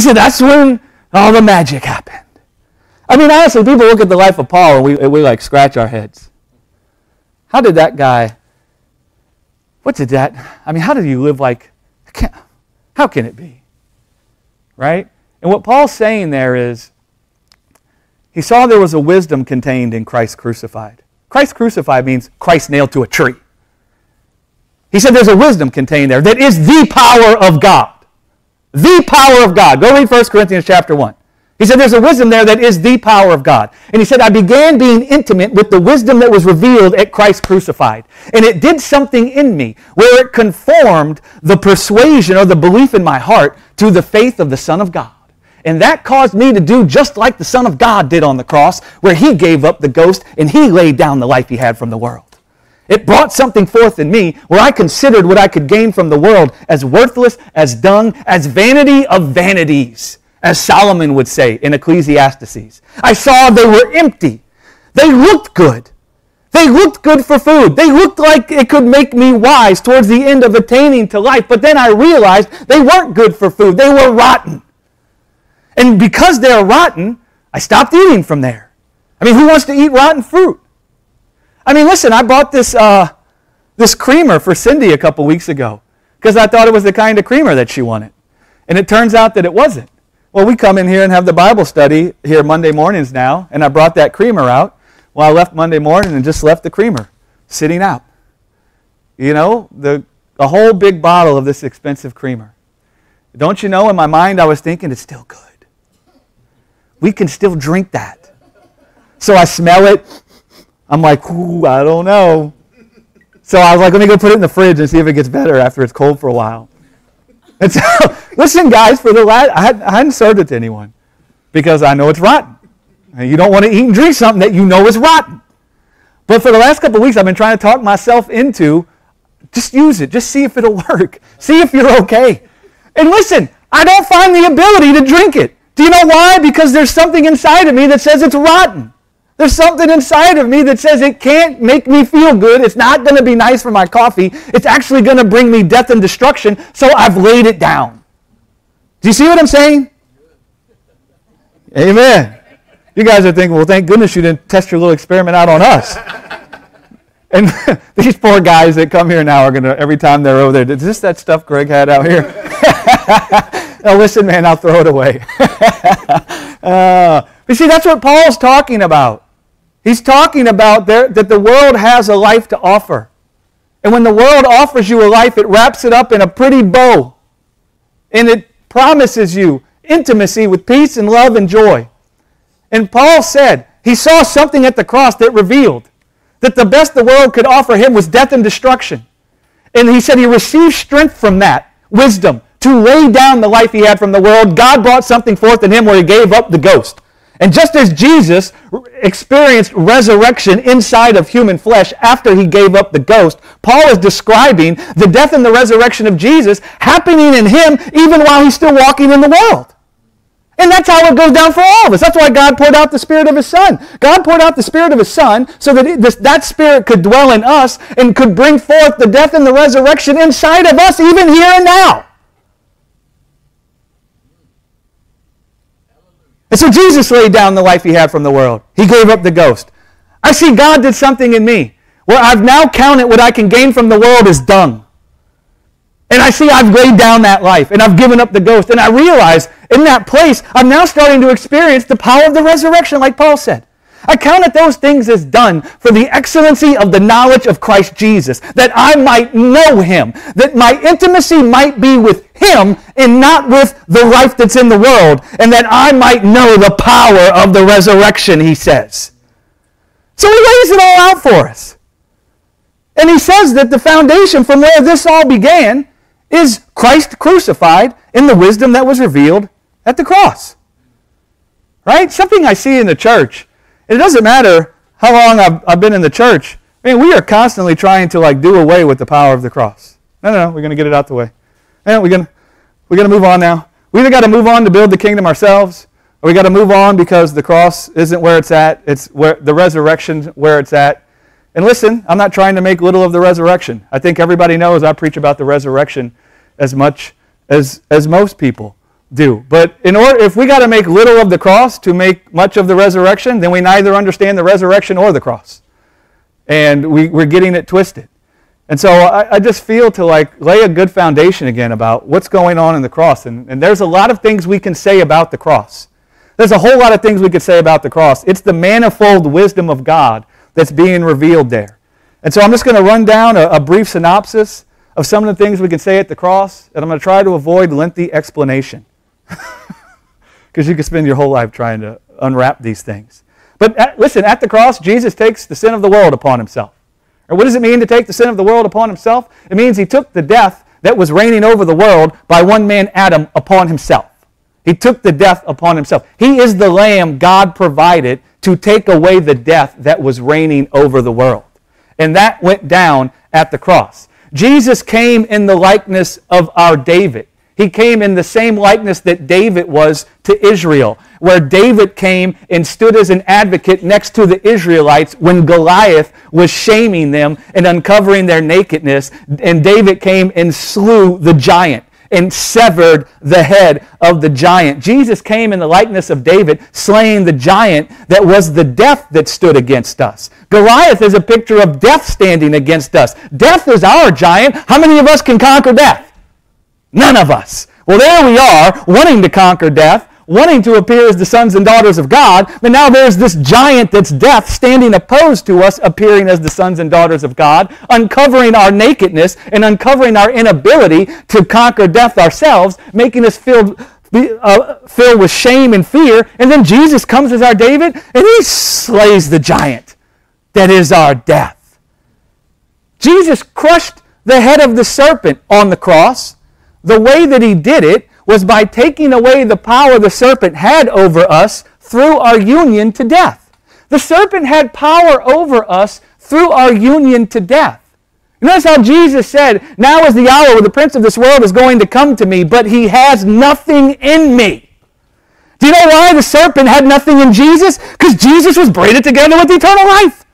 He said, that's when all the magic happened. I mean, honestly, people look at the life of Paul and we, we like scratch our heads. How did that guy, what did that, I mean, how did you live like, how can it be? Right? And what Paul's saying there is, he saw there was a wisdom contained in Christ crucified. Christ crucified means Christ nailed to a tree. He said there's a wisdom contained there that is the power of God. The power of God. Go read 1 Corinthians chapter 1. He said there's a wisdom there that is the power of God. And he said, I began being intimate with the wisdom that was revealed at Christ crucified. And it did something in me where it conformed the persuasion or the belief in my heart to the faith of the Son of God. And that caused me to do just like the Son of God did on the cross, where he gave up the ghost and he laid down the life he had from the world. It brought something forth in me where I considered what I could gain from the world as worthless, as dung, as vanity of vanities as Solomon would say in Ecclesiastes. I saw they were empty. They looked good. They looked good for food. They looked like it could make me wise towards the end of attaining to life. But then I realized they weren't good for food. They were rotten. And because they're rotten, I stopped eating from there. I mean, who wants to eat rotten fruit? I mean, listen, I bought this, uh, this creamer for Cindy a couple weeks ago because I thought it was the kind of creamer that she wanted. And it turns out that it wasn't. Well, we come in here and have the Bible study here Monday mornings now, and I brought that creamer out. Well, I left Monday morning and just left the creamer sitting out. You know, the, a whole big bottle of this expensive creamer. Don't you know, in my mind, I was thinking it's still good. We can still drink that. So I smell it. I'm like, ooh, I don't know. So I was like, let me go put it in the fridge and see if it gets better after it's cold for a while. And so, listen, guys, for the last, I, hadn't, I hadn't served it to anyone because I know it's rotten. And you don't want to eat and drink something that you know is rotten. But for the last couple weeks, I've been trying to talk myself into just use it. Just see if it'll work. See if you're okay. And listen, I don't find the ability to drink it. Do you know why? Because there's something inside of me that says it's rotten. There's something inside of me that says it can't make me feel good. It's not going to be nice for my coffee. It's actually going to bring me death and destruction. So I've laid it down. Do you see what I'm saying? Amen. You guys are thinking, well, thank goodness you didn't test your little experiment out on us. and these poor guys that come here now are going to, every time they're over there, is this that stuff Greg had out here? now, listen, man, I'll throw it away. uh, you see, that's what Paul's talking about. He's talking about there, that the world has a life to offer. And when the world offers you a life, it wraps it up in a pretty bow. And it promises you intimacy with peace and love and joy. And Paul said he saw something at the cross that revealed that the best the world could offer him was death and destruction. And he said he received strength from that, wisdom, to lay down the life he had from the world. God brought something forth in him where he gave up the ghost. And just as Jesus experienced resurrection inside of human flesh after he gave up the ghost, Paul is describing the death and the resurrection of Jesus happening in him even while he's still walking in the world. And that's how it goes down for all of us. That's why God poured out the Spirit of His Son. God poured out the Spirit of His Son so that this, that Spirit could dwell in us and could bring forth the death and the resurrection inside of us even here and now. And so Jesus laid down the life he had from the world. He gave up the ghost. I see God did something in me where I've now counted what I can gain from the world as dung. And I see I've laid down that life and I've given up the ghost. And I realize in that place, I'm now starting to experience the power of the resurrection, like Paul said. I counted those things as done for the excellency of the knowledge of Christ Jesus, that I might know him, that my intimacy might be with him and not with the life that's in the world, and that I might know the power of the resurrection, he says. So he lays it all out for us. And he says that the foundation from where this all began is Christ crucified in the wisdom that was revealed at the cross. Right? Something I see in the church it doesn't matter how long I've, I've been in the church. I mean, we are constantly trying to like do away with the power of the cross. No, no, no. We're going to get it out the way. And we're going we're going to move on now. We either got to move on to build the kingdom ourselves, or we got to move on because the cross isn't where it's at. It's where the resurrection where it's at. And listen, I'm not trying to make little of the resurrection. I think everybody knows I preach about the resurrection as much as as most people. Do. But in order, if we got to make little of the cross to make much of the resurrection, then we neither understand the resurrection or the cross. And we, we're getting it twisted. And so I, I, just feel to like lay a good foundation again about what's going on in the cross. And, and there's a lot of things we can say about the cross. There's a whole lot of things we could say about the cross. It's the manifold wisdom of God that's being revealed there. And so I'm just going to run down a, a brief synopsis of some of the things we can say at the cross, and I'm going to try to avoid lengthy explanation. Because you could spend your whole life trying to unwrap these things. But at, listen, at the cross, Jesus takes the sin of the world upon himself. Or what does it mean to take the sin of the world upon himself? It means he took the death that was reigning over the world by one man, Adam, upon himself. He took the death upon himself. He is the lamb God provided to take away the death that was reigning over the world. And that went down at the cross. Jesus came in the likeness of our David. He came in the same likeness that David was to Israel, where David came and stood as an advocate next to the Israelites when Goliath was shaming them and uncovering their nakedness. And David came and slew the giant and severed the head of the giant. Jesus came in the likeness of David, slaying the giant that was the death that stood against us. Goliath is a picture of death standing against us. Death is our giant. How many of us can conquer death? None of us. Well, there we are, wanting to conquer death, wanting to appear as the sons and daughters of God, but now there's this giant that's death standing opposed to us, appearing as the sons and daughters of God, uncovering our nakedness and uncovering our inability to conquer death ourselves, making us feel uh, filled with shame and fear. And then Jesus comes as our David and he slays the giant that is our death. Jesus crushed the head of the serpent on the cross. The way that he did it was by taking away the power the serpent had over us through our union to death. The serpent had power over us through our union to death. notice how Jesus said, Now is the hour where the prince of this world is going to come to me, but he has nothing in me. Do you know why the serpent had nothing in Jesus? Because Jesus was braided together with eternal life.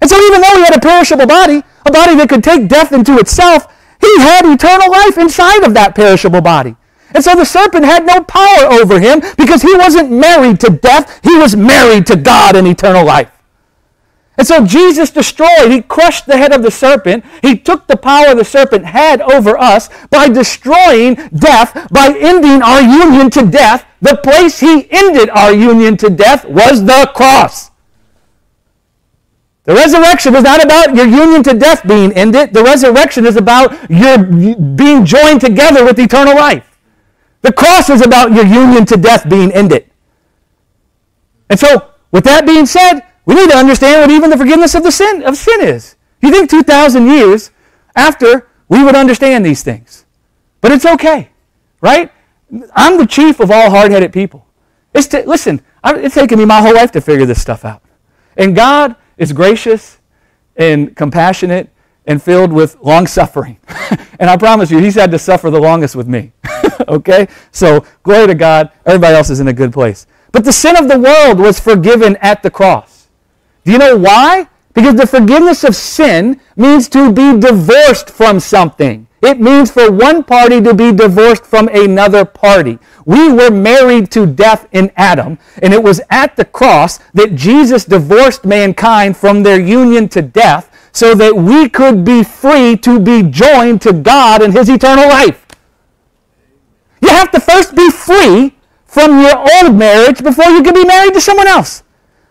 And so even though he had a perishable body, a body that could take death into itself, he had eternal life inside of that perishable body. And so the serpent had no power over him because he wasn't married to death. He was married to God and eternal life. And so Jesus destroyed, he crushed the head of the serpent. He took the power the serpent had over us by destroying death, by ending our union to death. The place he ended our union to death was the cross. The resurrection is not about your union to death being ended. The resurrection is about your being joined together with eternal life. The cross is about your union to death being ended. And so, with that being said, we need to understand what even the forgiveness of the sin of sin is. You think 2,000 years after we would understand these things. But it's okay, right? I'm the chief of all hard-headed people. It's t- listen, it's taken me my whole life to figure this stuff out. And God is gracious and compassionate and filled with long suffering. and I promise you, He's had to suffer the longest with me. okay? So, glory to God. Everybody else is in a good place. But the sin of the world was forgiven at the cross. Do you know why? Because the forgiveness of sin means to be divorced from something. It means for one party to be divorced from another party. We were married to death in Adam, and it was at the cross that Jesus divorced mankind from their union to death so that we could be free to be joined to God in His eternal life. You have to first be free from your old marriage before you can be married to someone else.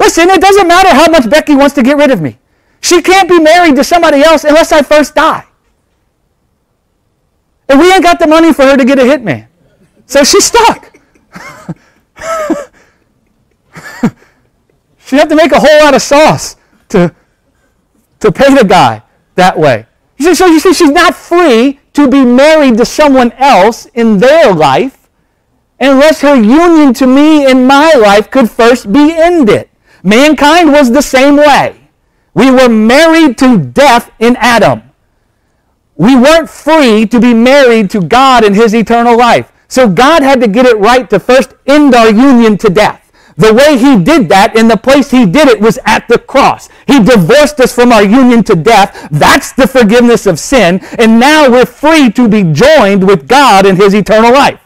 Listen, it doesn't matter how much Becky wants to get rid of me. She can't be married to somebody else unless I first die. And we ain't got the money for her to get a hitman. So she's stuck. She'd have to make a whole lot of sauce to, to pay the guy that way. So you see, she's not free to be married to someone else in their life unless her union to me in my life could first be ended. Mankind was the same way. We were married to death in Adam. We weren't free to be married to God in his eternal life. So God had to get it right to first end our union to death. The way he did that in the place he did it was at the cross. He divorced us from our union to death. That's the forgiveness of sin. And now we're free to be joined with God in his eternal life.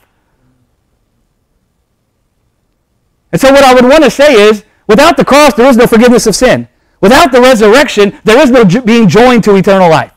And so, what I would want to say is without the cross, there is no forgiveness of sin. Without the resurrection, there is no being joined to eternal life.